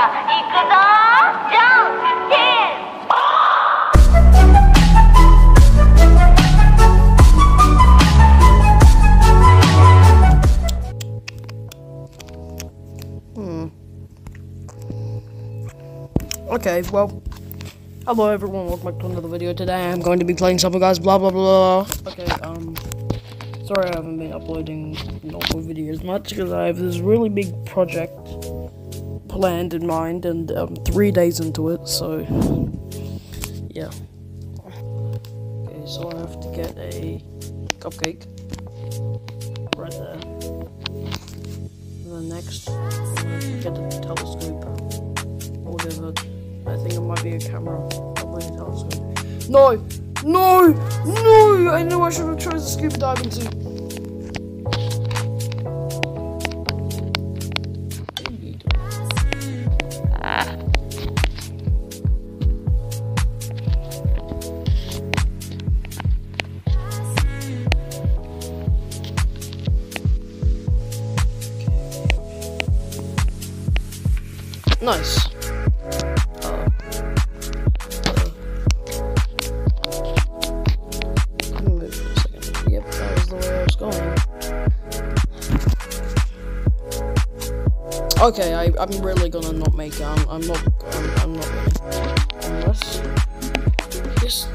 Okay, well, hello everyone, welcome back to another video. Today I'm going to be playing Stumble Guys, blah blah blah. Okay, um, sorry I haven't been uploading normal videos much because I have this really big project planned in mind and um, three days into it, so yeah. Okay, so I have to get a cupcake right there. And then next, get a telescope or whatever. I think it might be a camera, probably a telescope. No! No! No! I knew I should have chosen scuba diving suit. Nice. I. Okay, I, I'm really gonna not make it. I'm, I'm not. I'm, I'm not. Unless. Yes.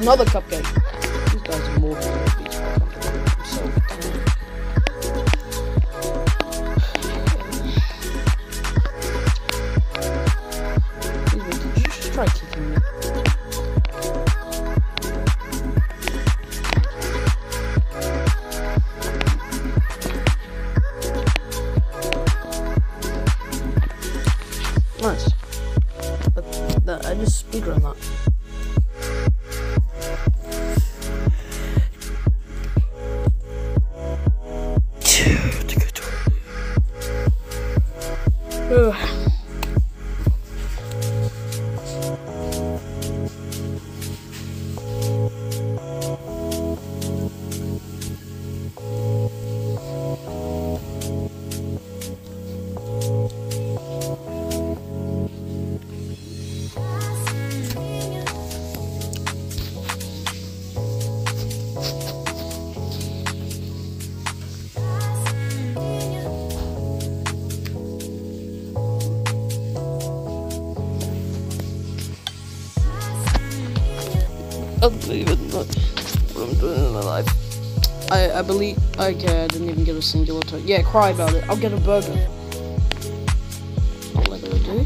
Another cupcake. These guys are more than so. Did you just try kicking me? Nice. But that, uh, I just speedrun that. I believe not what I'm doing in my life. I, I believe okay, I didn't even get a singular time. Yeah, cry about it. I'll get a burger. All I gotta do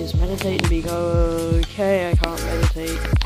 is meditate and be oh, okay, I can't meditate.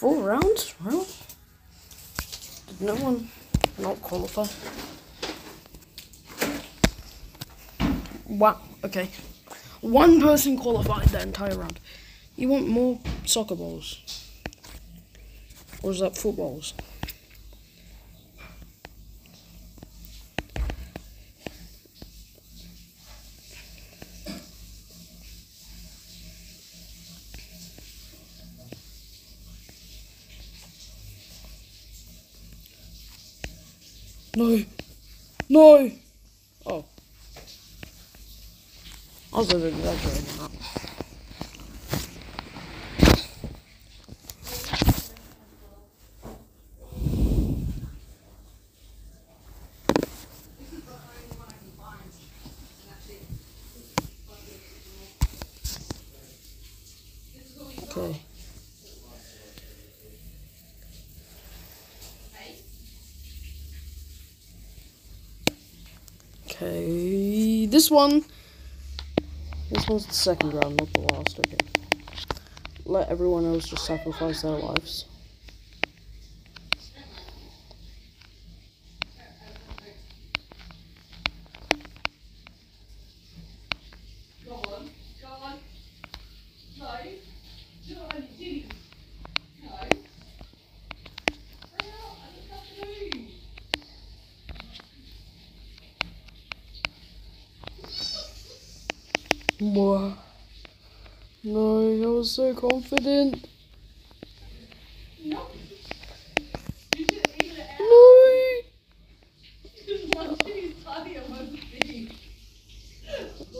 Four rounds? Really? Did no one not qualify? Wow, okay. One person qualified that entire round. You want more soccer balls? Or is that footballs? No. No. Oh. I was over exaggerating that. Okay. Okay, this one. This one's the second round, not the last. Okay. Let everyone else just sacrifice their lives. Go on, go on. No. Do it on your Jimmy. No. Hurry up, I don't have to move. Wow. No, I was so confident. No.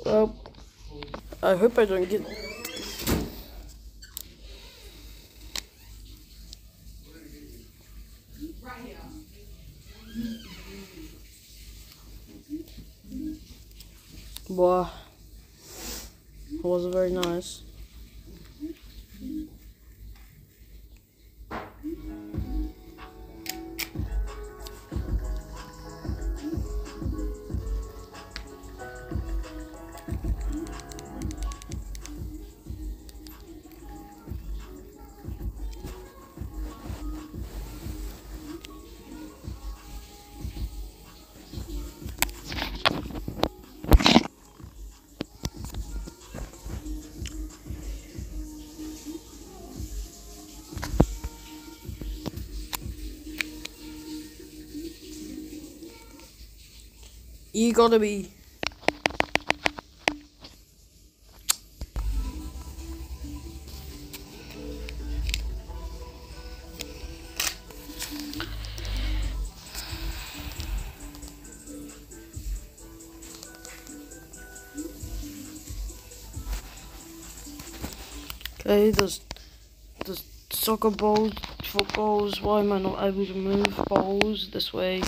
Well, I hope I don't get. Right wasn't very nice. You gotta be. Okay, there's there's soccer balls, footballs. Why am I not able to move balls this way?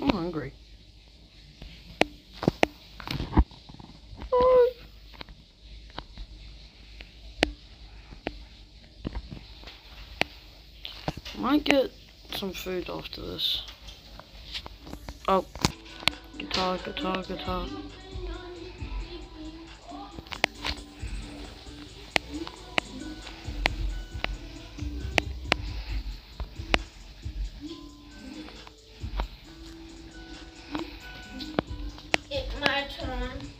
I'm hungry. Might get some food after this. Oh, guitar, guitar, guitar. turn